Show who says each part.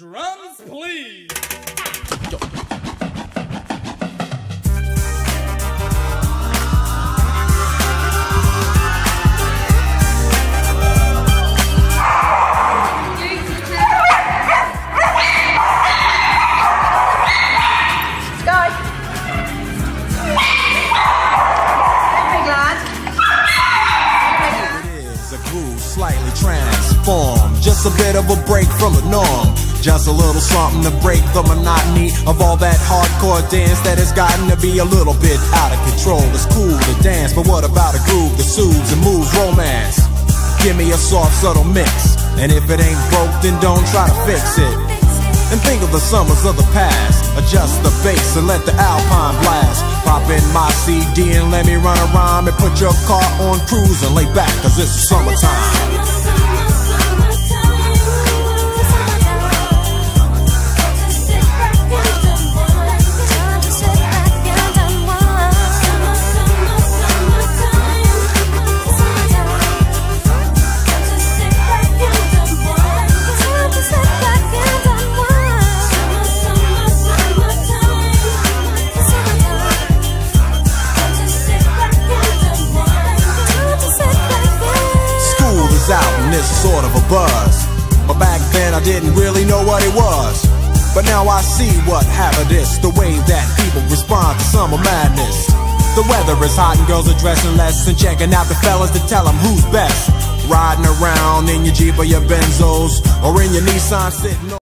Speaker 1: Drums, please.
Speaker 2: Sky. Big lad.
Speaker 3: It is a groove slightly transformed. Just a bit of a break from the norm. Just a little something to break the monotony of all that hardcore dance that has gotten to be a little bit out of control. It's cool to dance, but what about a groove that soothes and moves romance? Give me a soft, subtle mix. And if it ain't broke, then don't try to fix it. And think of the summers of the past. Adjust the bass and let the Alpine blast. Pop in my CD and let me run around and put your car on cruise and lay back, cause it's summertime. Of a buzz. But back then I didn't really know what it was. But now I see what happened is the way that people respond to summer madness. The weather is hot and girls are dressing less and checking out the fellas to tell them who's best. Riding around in your Jeep or your Benzos or in your Nissan sitting